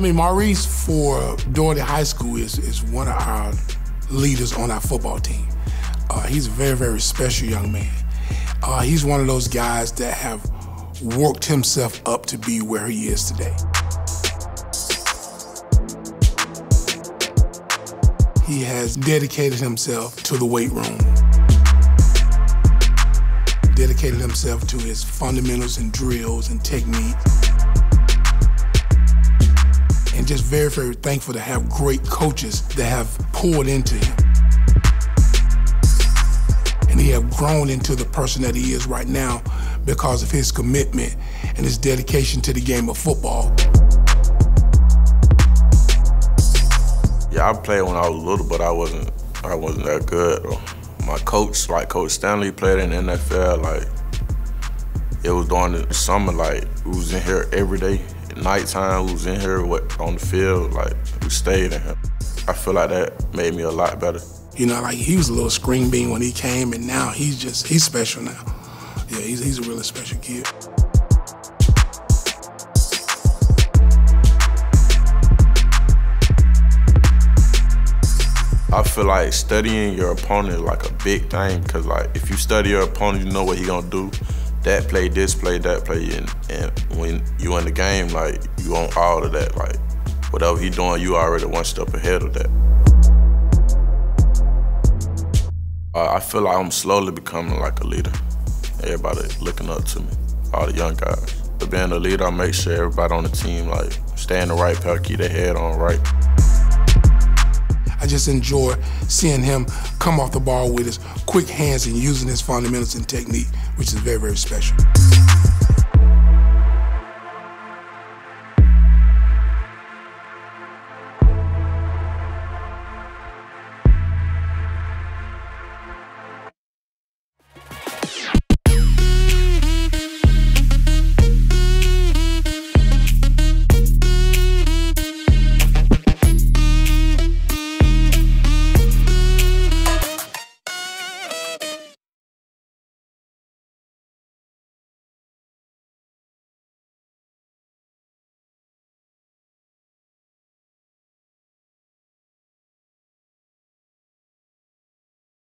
I mean, Maurice for Dougherty High School is, is one of our leaders on our football team. Uh, he's a very, very special young man. Uh, he's one of those guys that have worked himself up to be where he is today. He has dedicated himself to the weight room, dedicated himself to his fundamentals and drills and technique. Just very, very thankful to have great coaches that have poured into him. And he have grown into the person that he is right now because of his commitment and his dedication to the game of football. Yeah, I played when I was little, but I wasn't I wasn't that good. My coach, like Coach Stanley, played in the NFL. Like it was during the summer, like we was in here every day. Nighttime, we was in here on the field. Like we stayed in here. I feel like that made me a lot better. You know, like he was a little screen bean when he came, and now he's just he's special now. Yeah, he's he's a really special kid. I feel like studying your opponent is like a big thing because like if you study your opponent, you know what he gonna do. That play, this play, that play, and, and when you in the game, like you on all of that. Like whatever he doing, you already one step ahead of that. I feel like I'm slowly becoming like a leader. Everybody looking up to me, all the young guys. But being a leader, I make sure everybody on the team like stay in the right path, keep their head on right. I just enjoy seeing him come off the ball with his quick hands and using his fundamentals and technique, which is very, very special.